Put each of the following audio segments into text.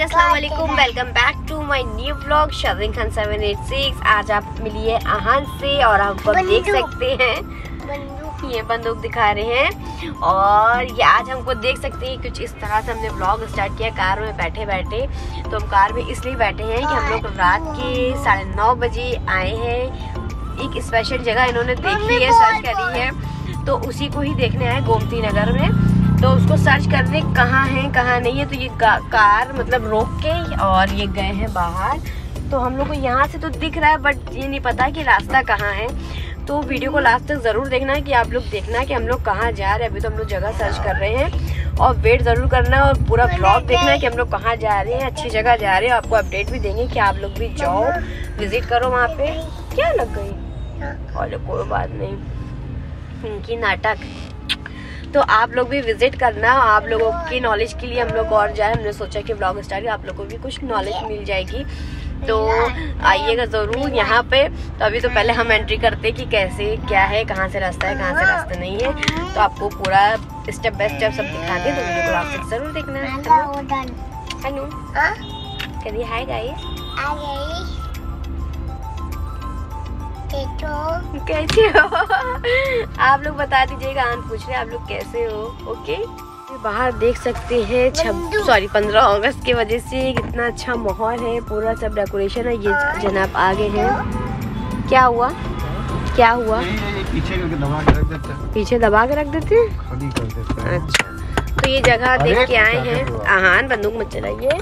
Aslam welcome back to my new blog Sharvin Khan 786 आज आप मिलिए आहान से और आप देख सकते हैं। ये बंदूक दिखा रहे हैं। और ये आज हमको देख सकते हैं कुछ इस तरह से हमने ब्लॉग स्टार्ट किया। कार में बैठे बैठे। तो हम कार में इसलिए बैठे हैं कि हम लोग रात के साढ़े नौ बजे आए हैं। एक स्पेशल जगह इन्होंने देखी है सर्च करी है। तो उसी को ही देखने आए गोमती नगर में। तो उसको सर्च करने कहाँ है कहाँ नहीं है तो ये कार मतलब रोक के और ये गए हैं बाहर। तो हम लोग को यहाँ से तो दिख रहा है बट ये नहीं पता कि रास्ता कहाँ है। तो वीडियो को लास्ट तक ज़रूर देखना है कि आप लोग देखना कि हम लोग कहाँ जा रहे हैं। अभी तो हम लोग जगह सर्च कर रहे हैं। और वेट ज़रूर करना है और पूरा ब्लॉग देखना है कि हम लोग कहाँ जा रहे हैं अच्छी जगह जा रहे हैं। आपको अपडेट भी देंगे कि आप लोग भी जाओ विज़िट करो वहाँ पे। क्या लग गई? और कोई बात नहीं। इनकी नाटक। तो आप लोग भी विज़िट करना आप लोगों की नॉलेज के लिए हम लोग और जाए। हमने सोचा कि ब्लॉग स्टार आप लोगों को भी कुछ नॉलेज मिल जाएगी। तो आइएगा ज़रूर यहाँ पे। तो अभी तो पहले हम एंट्री करते हैं कि कैसे क्या है कहाँ से रास्ता है कहाँ से रास्ता नहीं है। तो आपको पूरा स्टेप बाय स्टेप सब दिखाते हैं तो वीडियो को तक ज़रूर देखना है। अनु करिए हाय गाइस कैसे हो? आप लोग बता दीजिएगा आन पूछ रहे आप लोग कैसे हो? ओके बाहर देख सकते हैं छब सॉरी पंद्रह अगस्त के वजह से कितना अच्छा माहौल है पूरा सब डेकोरेशन है ये जनाब आगे हैं। क्या हुआ? क्या हुआ? पीछे करके दबा के रख देते हैं। पीछे दबा के रख देते हैं? हैं। अच्छा। तो ये जगह देख के आए हैं। है आहान बंदूक मत चलाइए।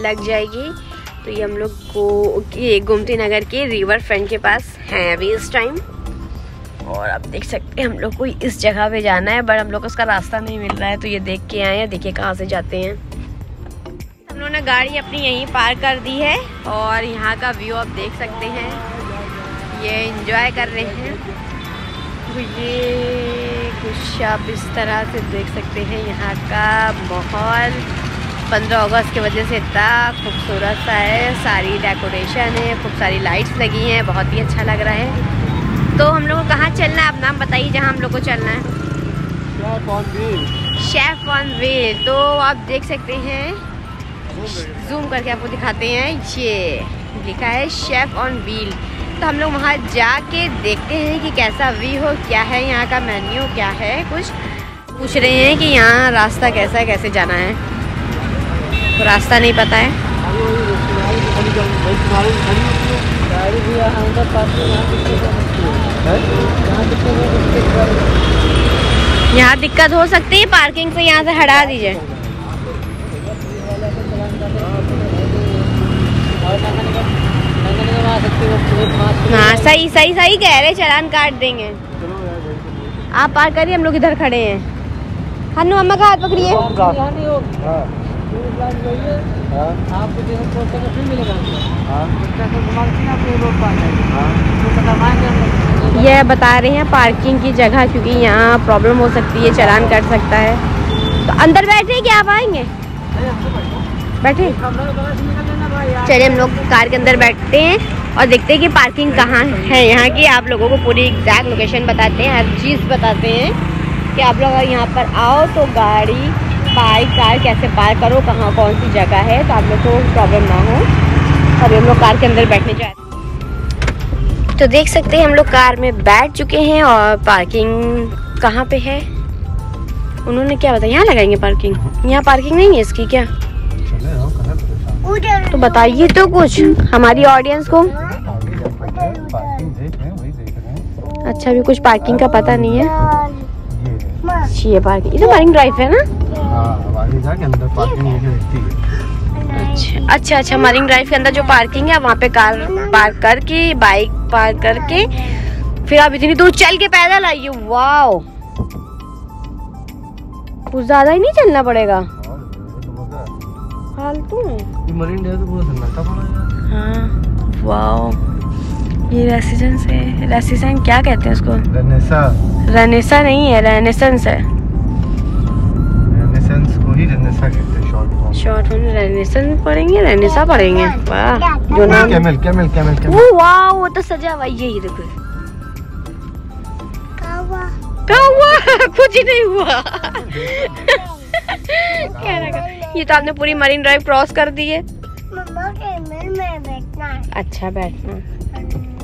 लग जाएगी। तो ये हम लोग को ये गोमती नगर के रिवर फ्रंट के पास हैं अभी इस टाइम और आप देख सकते हैं हम लोग को इस जगह पे जाना है बट हम लोग को उसका रास्ता नहीं मिल रहा है तो ये देख के आए हैं, देखिए कहाँ से जाते हैं। हम लोगों ने गाड़ी अपनी यहीं पार कर दी है, और यहाँ का व्यू आप देख सकते हैं। ये इंजॉय कर रहे हैं। तो ये कुछ आप इस तरह से देख सकते हैं, यहाँ का माहौल। पंद्रह अगस्त की वजह से इतना खूबसूरत सा है सारी डेकोरेशन है खूब सारी लाइट्स लगी हैं बहुत ही अच्छा लग रहा है। तो हम लोग को कहाँ चलना है? आप नाम बताइए जहाँ हम लोग को चलना है। शेफ ऑन वे तो आप देख सकते हैं। जूम करके आपको दिखाते हैं। ये लिखा है शेफ ऑन व्हील तो हम लोग वहाँ जाके देखते हैं कि कैसा व्यू हो क्या है यहाँ का मेन्यू क्या है। कुछ पूछ रहे हैं कि यहाँ रास्ता कैसा है कैसे जाना है। तो रास्ता नहीं पता है। यहाँ दिक्कत हो सकती है पार्किंग से यहाँ से हटा दीजिए। हाँ सही सही सही कह रहे, चालान काट देंगे। आप पार करिए, हम लोग इधर खड़े हैं। हनु अम्मा का हाथ पकड़िए। आपको यह बता रहे हैं पार्किंग की जगह क्योंकि यहाँ प्रॉब्लम हो सकती है, चलान कट सकता है। तो अंदर बैठे क्या आप आएँगे? बैठे। चलिए, हम लोग कार के अंदर बैठते हैं और देखते हैं कि पार्किंग कहाँ है। यहाँ की आप लोगों को पूरी एग्जैक्ट लोकेशन बताते हैं, हर चीज़ बताते हैं कि आप लोग यहाँ पर आओ तो गाड़ी बाइक कार कैसे पार करो, कहाँ, कौन सी जगह है तो आप लोग को प्रॉब्लम ना हो। अभी हम लोग कार के अंदर बैठने जा रहे तो देख सकते हैं हम लोग कार में बैठ चुके हैं और पार्किंग कहाँ पे है? उन्होंने क्या बताया? यहाँ लगाएँगे पार्किंग यहाँ पार्किंग नहीं है इसकी क्या? तो बताइए तो कुछ हमारी ऑडियंस को। अच्छा अभी कुछ पार्किंग का पता नहीं है। ये पार्किंग ये तो पार्किंग ड्राइव है ना? अंदर पार्किंग रहती है। अच्छा अच्छा अच्छा मरीन ड्राइव के अंदर जो पार्किंग है वहाँ पे कार पार्क करके बाइक पार्क करके फिर आप इतनी दूर चल के पैदल आइए वाओ कुछ ज़्यादा ही नहीं चलना पड़ेगा। तो। फालतू। मरीन ड्राइव तो पूरा सन्नाटा पड़ा है हाँ ये रेसिडेंस है रेसिडेंस क्या कहते हैं उसको? रनेसा रेनेसा नहीं है रेनेसेंस है। शॉर्ट में रेनेसेंस पढ़ेंगे रेनेसा पढ़ेंगे। वाह जो नाम कैमल कैमल कैमल कैमल वो वाह वो तो सजा हुआ है, ये ये देखो। क्या हुआ कुछ ही नहीं हुआ। क्या लगा? ये तो आपने पूरी मरीन ड्राइव क्रॉस कर दी है। मम्मा कैमल में बैठना है। अच्छा बैठना।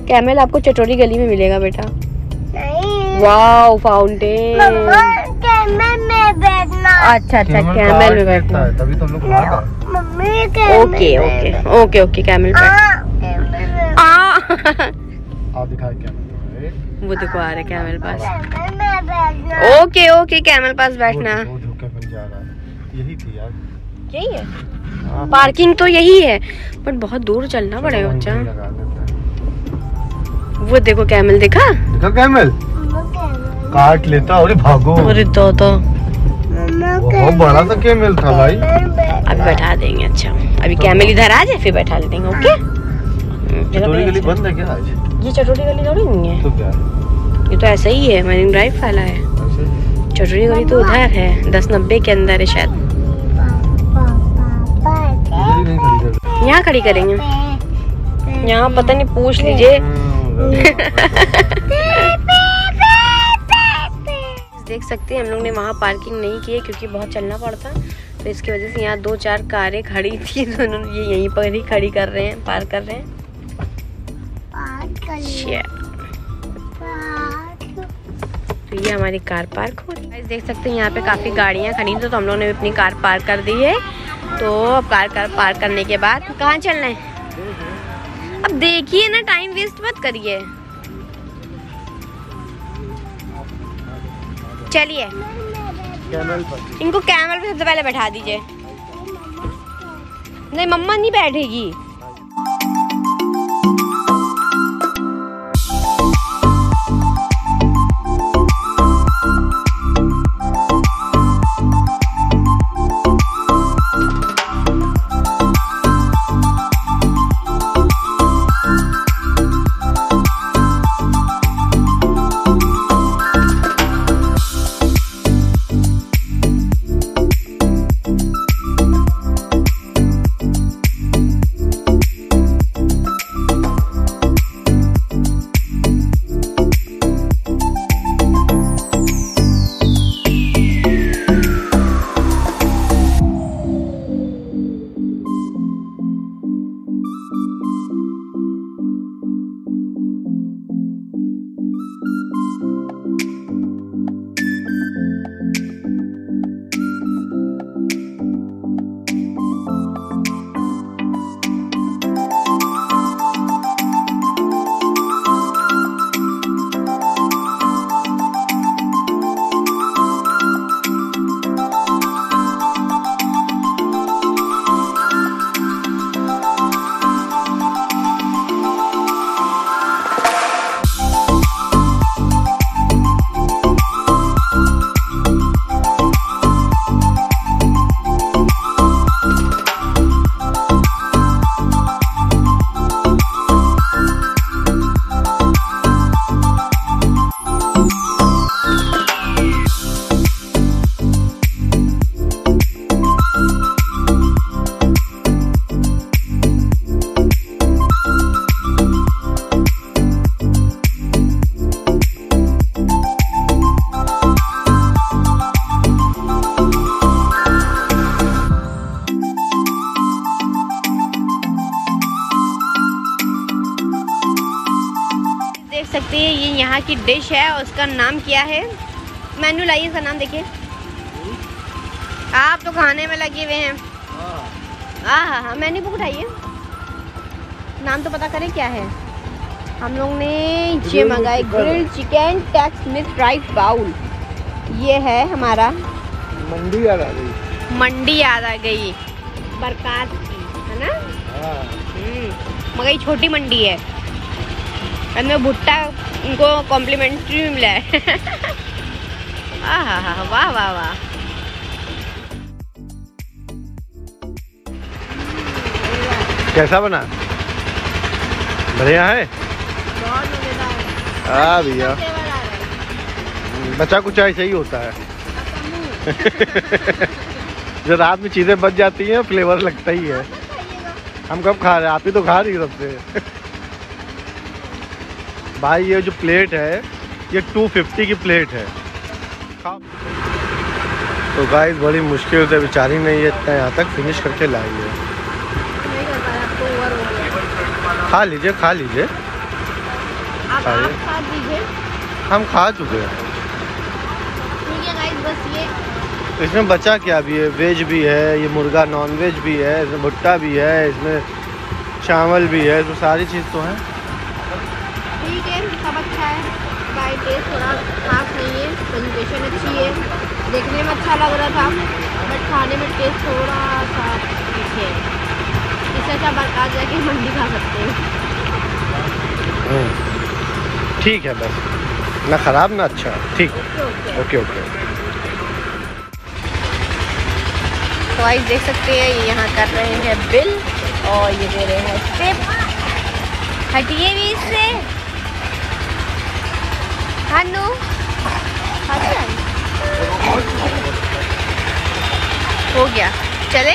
कैमल आपको चटोरी गली में मिलेगा बेटा। नहीं। वाओ फाउंटेन बैठना अच्छा अच्छा कैमल में बैठना तभी तो लोग mummy okay okay okay okay camel हाँ आ मतलब वो देखो आ रहे कैमल पास। कैमल है ओके ओके कैमल पास बैठना। वो जो कैमल जा रहा है। यही थी यार। यही है? हाँ, पार्किंग तो यही है बट बहुत दूर चलना पड़ेगा बच्चा। हैं। वो देखो कैमल देखा? देखा कैमल काट लेता अरे भागो। अरे तो तो बहुत बड़ा सा कैमल था भाई? अभी बैठा देंगे अच्छा। अभी कैमल इधर आ जाए फिर बैठा देंगे ओके? हम्म, चटोरी गली अच्छा। बंद है क्या आज? ये चटोरी गली थोड़ी नहीं है। तो क्या? ये तो ऐसा ही है मरीन ड्राइव वाला है। चटोरी गली तो उधर है दस नब्बे के अंदर है शायद। इधर ही नहीं खड़ी कर यहाँ खड़ी करेंगे। यहाँ पता नहीं पूछ लीजिए। देख सकते हैं हम लोग ने वहाँ पार्किंग नहीं की है क्योंकि बहुत चलना पड़ता। तो इसकी वजह से यहाँ दो चार कारें खड़ी थी तो उन्होंने ये यहीं पर ही खड़ी कर रहे हैं पार्क कर रहे हैं। तो ये हमारी कार पार्क हो रही है। देख सकते हैं यहाँ पे काफ़ी गाड़ियाँ खड़ी हैं तो हम लोग ने अपनी कार पार्क कर दी है। तो अब कार कार पार्क करने के बाद कहाँ चलना है? अब देखिए ना टाइम वेस्ट मत करिए। चलिए। इनको कैमल पे सबसे पहले बैठा दीजिए। नहीं मम्मा नहीं बैठेगी। डिश है और उसका नाम क्या है? मेन्यू लाइए इसका नाम देखिए। आप तो खाने में लगे हुए हैं। हाँ। हाँ हाँ मेन्यू बुक उठाइए। नाम तो पता करें क्या है। हम लोग ने ये मंगाए grill chicken Tex Mex rice bowl ये है हमारा। मंडी याद आ रही मंडी याद आ गई। बरसात की है ना? हम्म, मगर ये छोटी मंडी है। हमें भुट्टा उनको कॉम्प्लीमेंट्री भी मिला है। आहा वाह वाह वाह। कैसा बना? बढ़िया है? है। हाँ भैया। है। बचा कुछ ऐसा ही होता है। जब रात में चीज़ें बच जाती हैं फ्लेवर लगता ही है। हम कब खा रहे हैं? आप ही तो खा रही हो सबसे। भाई ये जो प्लेट है ये 250 की प्लेट है। तो गाइस बड़ी मुश्किल से बेचारी ने ये इतना यहाँ तक फिनिश करके लाई है। गया खा लीजिए। खा लीजिए। हम खा चुके हैं। इसमें बचा क्या भी है वेज भी है ये मुर्गा नॉन वेज भी है इसमें भुट्टा भी है इसमें चावल भी है इसमें सारी चीज़ तो है। सब अच्छा है। बाई टेस्ट थोड़ा खास नहीं है प्रेजेंटेशन अच्छी है। देखने में अच्छा लग रहा था बट खाने में टेस्ट थोड़ा सा पीछे है। इससे अच्छा बरसात जाके मंडी खा सकते हैं। हम्म। ठीक है बस। ना ख़राब ना अच्छा। ठीक। Okay okay. Okay okay. तो आई देख सकते हैं ये यहाँ कर रहे हैं बिल और ये दे रहे हैं टिप हटिए भी इससे। हो गया चले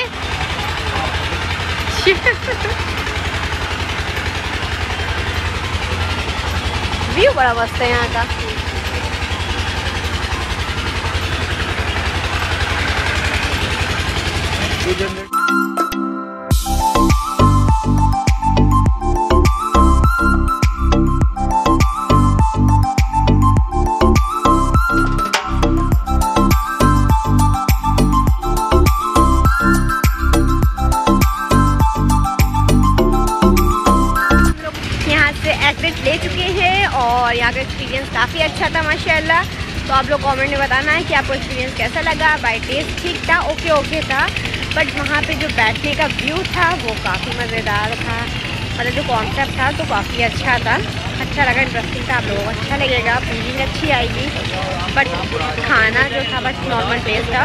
व्यू बड़ा मस्त है यहाँ का। यहाँ माशाल्लाह तो आप लोग कमेंट में बताना है कि आपको एक्सपीरियंस कैसा लगा। बाई टेस्ट ठीक था ओके ओके था। बट वहाँ पे जो बैठने का व्यू था, वो काफ़ी मज़ेदार था। मतलब जो कॉन्सेप्ट था तो काफ़ी अच्छा था। अच्छा लगा इंटरेस्टिंग था। आप लोगों को अच्छा लगेगा। फीलिंग अच्छी आएगी। बट खाना जो था बस नॉर्मल टेस्ट था।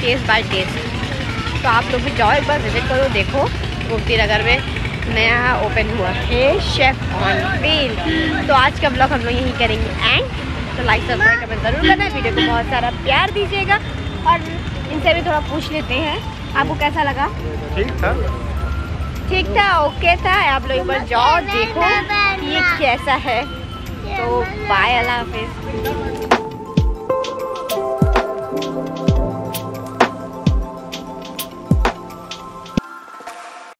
टेस्ट बाय टेस्ट तो आप लोग भी जाओ, एक बार विज़िट करो, देखो। गोमती नगर में नया ओपन हुआ है। शेफ ऑन व्हील तो आज का ब्लॉग हम लोग यहीं करेंगे। एंड तो लाइक सब्सक्राइब कमेंट ज़रूर करना। वीडियो को बहुत सारा प्यार दीजिएगा और इनसे भी थोड़ा पूछ लेते हैं। आपको कैसा लगा? ठीक था। ठीक था ओके था। आप लोग एक बार जाओ देखो ये कैसा है। तो बाय अल्लाह हाफिज़